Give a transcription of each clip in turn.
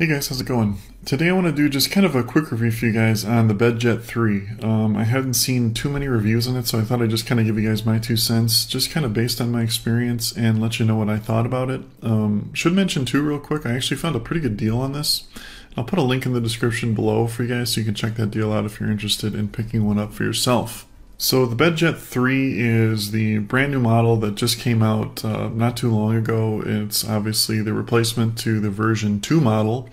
Hey guys, how's it going? Today I want to do just kind of a quick review for you guys on the BedJet 3. Um, I hadn't seen too many reviews on it, so I thought I'd just kind of give you guys my two cents, just kind of based on my experience and let you know what I thought about it. Um, should mention too real quick, I actually found a pretty good deal on this. I'll put a link in the description below for you guys so you can check that deal out if you're interested in picking one up for yourself. So the BedJet 3 is the brand new model that just came out uh, not too long ago. It's obviously the replacement to the version 2 model,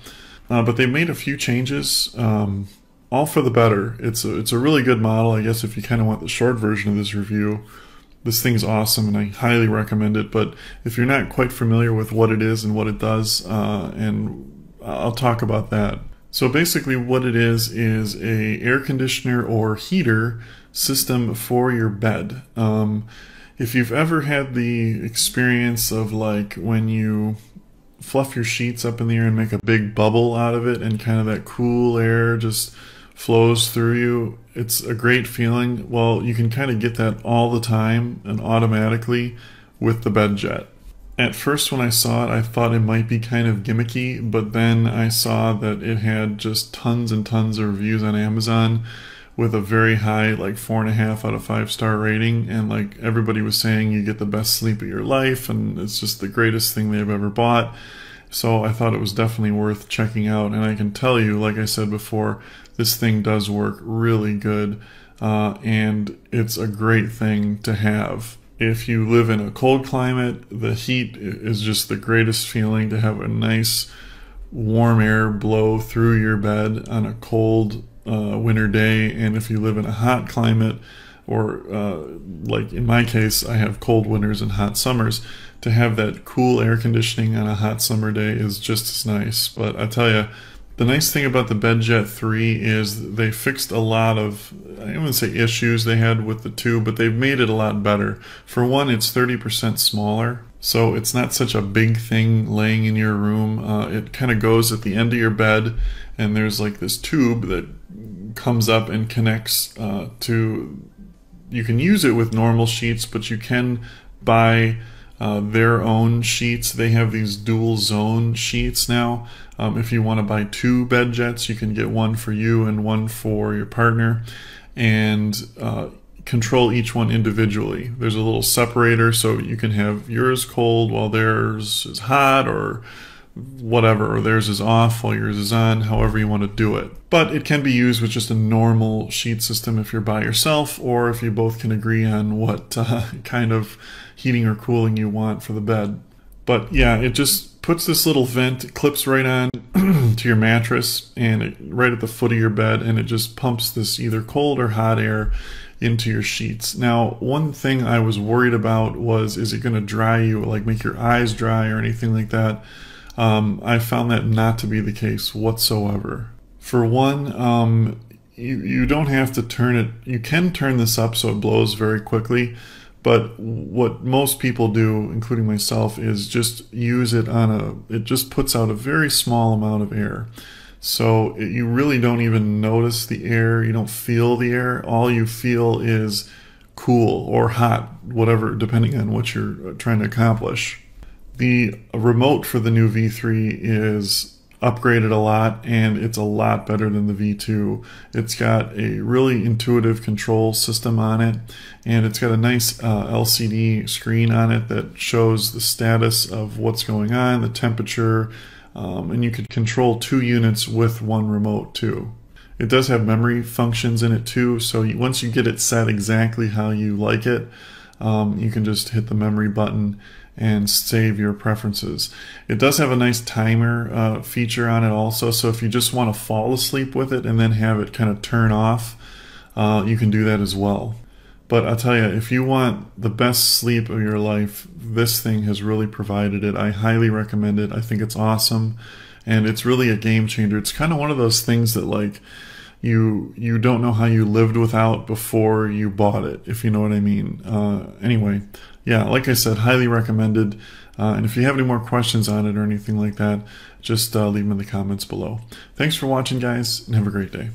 uh, but they made a few changes, um, all for the better. It's a, it's a really good model. I guess if you kind of want the short version of this review, this thing's awesome and I highly recommend it. But if you're not quite familiar with what it is and what it does, uh, and I'll talk about that. So basically what it is is a air conditioner or heater system for your bed. Um, if you've ever had the experience of like when you fluff your sheets up in the air and make a big bubble out of it and kind of that cool air just flows through you, it's a great feeling. Well, you can kind of get that all the time and automatically with the BedJet at first when I saw it, I thought it might be kind of gimmicky, but then I saw that it had just tons and tons of reviews on Amazon with a very high, like four and a half out of five star rating. And like everybody was saying, you get the best sleep of your life, and it's just the greatest thing they've ever bought. So I thought it was definitely worth checking out. And I can tell you, like I said before, this thing does work really good. Uh, and it's a great thing to have if you live in a cold climate, the heat is just the greatest feeling to have a nice warm air blow through your bed on a cold uh, winter day. And if you live in a hot climate, or uh, like in my case, I have cold winters and hot summers, to have that cool air conditioning on a hot summer day is just as nice. But I tell you, the nice thing about the BedJet 3 is they fixed a lot of, I wouldn't say issues they had with the 2, but they've made it a lot better. For one, it's 30% smaller, so it's not such a big thing laying in your room. Uh, it kind of goes at the end of your bed, and there's like this tube that comes up and connects uh, to, you can use it with normal sheets, but you can buy uh, their own sheets. They have these dual zone sheets now. Um, if you want to buy two bed jets, you can get one for you and one for your partner, and uh, control each one individually. There's a little separator so you can have yours cold while theirs is hot, or whatever, or theirs is off while yours is on, however you want to do it. But it can be used with just a normal sheet system if you're by yourself, or if you both can agree on what uh, kind of heating or cooling you want for the bed. But yeah, it just puts this little vent, clips right on to your mattress and it, right at the foot of your bed, and it just pumps this either cold or hot air into your sheets. Now, one thing I was worried about was is it going to dry you, like make your eyes dry or anything like that? Um, I found that not to be the case whatsoever. For one, um, you, you don't have to turn it, you can turn this up so it blows very quickly, but what most people do, including myself, is just use it on a, it just puts out a very small amount of air. So it, you really don't even notice the air, you don't feel the air. All you feel is cool or hot, whatever, depending on what you're trying to accomplish. The remote for the new V3 is upgraded a lot and it's a lot better than the V2. It's got a really intuitive control system on it and it's got a nice uh, LCD screen on it that shows the status of what's going on, the temperature, um, and you could control two units with one remote too. It does have memory functions in it too, so you, once you get it set exactly how you like it, um, you can just hit the memory button and save your preferences. It does have a nice timer uh, feature on it also, so if you just want to fall asleep with it and then have it kind of turn off, uh, you can do that as well. But I'll tell you, if you want the best sleep of your life, this thing has really provided it. I highly recommend it. I think it's awesome, and it's really a game changer. It's kind of one of those things that like you you don't know how you lived without before you bought it, if you know what I mean. Uh, anyway, yeah, like I said, highly recommended. Uh, and if you have any more questions on it or anything like that, just uh, leave them in the comments below. Thanks for watching, guys, and have a great day.